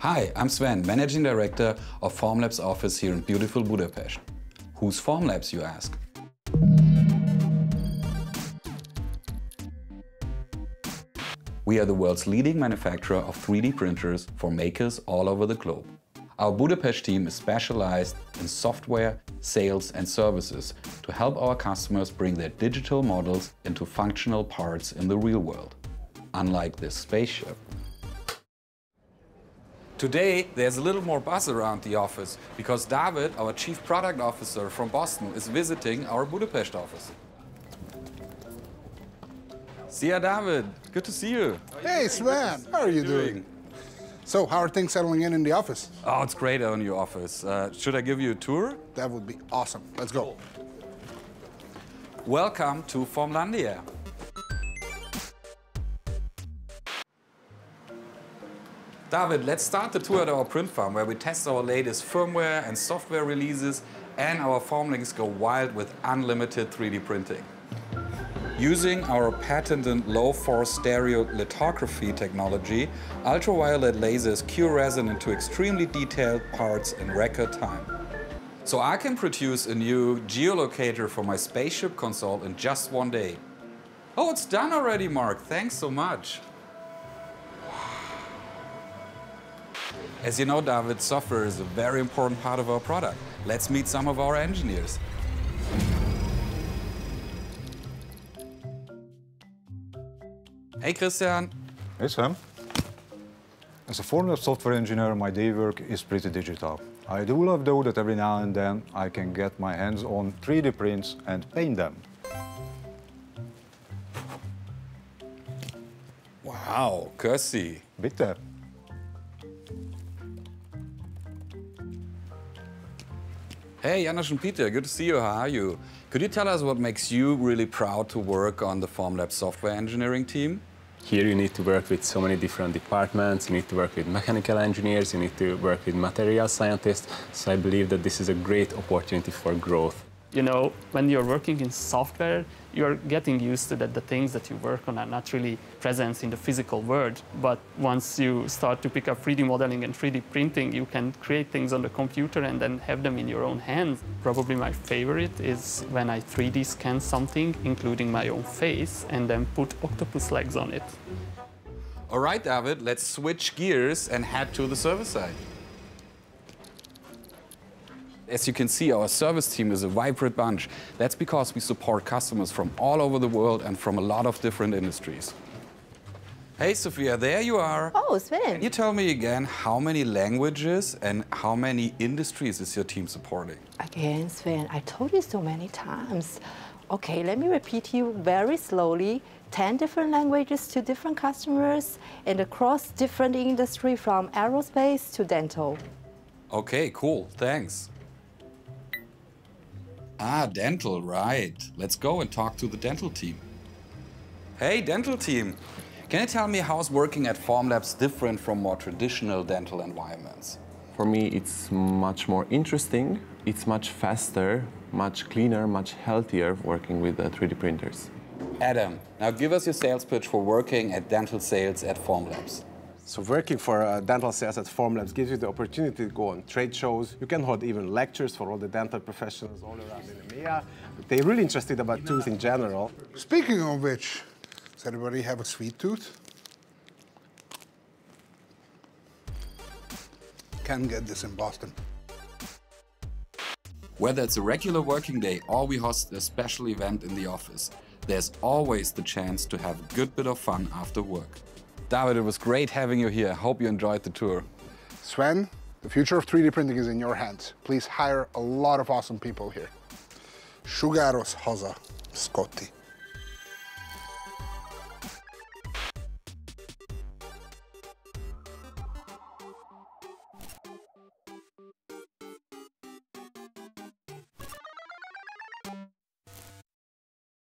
Hi, I'm Sven, Managing Director of Formlabs office here in beautiful Budapest. Who's Formlabs, you ask? We are the world's leading manufacturer of 3D printers for makers all over the globe. Our Budapest team is specialized in software, sales and services to help our customers bring their digital models into functional parts in the real world. Unlike this spaceship. Today, there's a little more buzz around the office because David, our Chief Product Officer from Boston, is visiting our Budapest office. See ya, David. Good to see you. Hey, Sven. How are you doing? So, how are things settling in in the office? Oh, it's great on your office. Uh, should I give you a tour? That would be awesome. Let's go. Welcome to Formlandia. David, let's start the tour at our print farm where we test our latest firmware and software releases and our Formlings go wild with unlimited 3D printing. Using our patented low-force stereo lithography technology, ultraviolet lasers cure resin into extremely detailed parts in record time. So I can produce a new geolocator for my spaceship console in just one day. Oh, it's done already, Mark. Thanks so much. As you know, David, software is a very important part of our product. Let's meet some of our engineers. Hey, Christian. Hey, Sam. As a former software engineer, my day work is pretty digital. I do love, though, that every now and then I can get my hands on 3D prints and paint them. Wow, köszi. Bitte. Hey, Janos and Peter, good to see you. How are you? Could you tell us what makes you really proud to work on the Formlabs software engineering team? Here you need to work with so many different departments, you need to work with mechanical engineers, you need to work with material scientists, so I believe that this is a great opportunity for growth. You know, when you're working in software, you're getting used to that the things that you work on are not really present in the physical world. But once you start to pick up 3D modeling and 3D printing, you can create things on the computer and then have them in your own hands. Probably my favorite is when I 3D scan something, including my own face, and then put octopus legs on it. All right, David, let's switch gears and head to the server side. As you can see, our service team is a vibrant bunch. That's because we support customers from all over the world and from a lot of different industries. Hey, Sophia, there you are. Oh, Sven. Can you tell me again how many languages and how many industries is your team supporting? Again, Sven, I told you so many times. Okay, let me repeat you very slowly. 10 different languages to different customers and across different industry from aerospace to dental. Okay, cool, thanks. Ah, dental, right. Let's go and talk to the dental team. Hey, dental team. Can you tell me how's working at Formlabs different from more traditional dental environments? For me, it's much more interesting, it's much faster, much cleaner, much healthier working with uh, 3D printers. Adam, now give us your sales pitch for working at dental sales at Formlabs. So working for uh, dental sales at Formlabs gives you the opportunity to go on trade shows. You can hold even lectures for all the dental professionals all around in EMEA. They're really interested about tooth in general. Speaking of which, does anybody have a sweet tooth? Can get this in Boston. Whether it's a regular working day or we host a special event in the office, there's always the chance to have a good bit of fun after work. David, it was great having you here. Hope you enjoyed the tour. Sven, the future of 3D printing is in your hands. Please hire a lot of awesome people here. Sugaros Hoza, Scotti.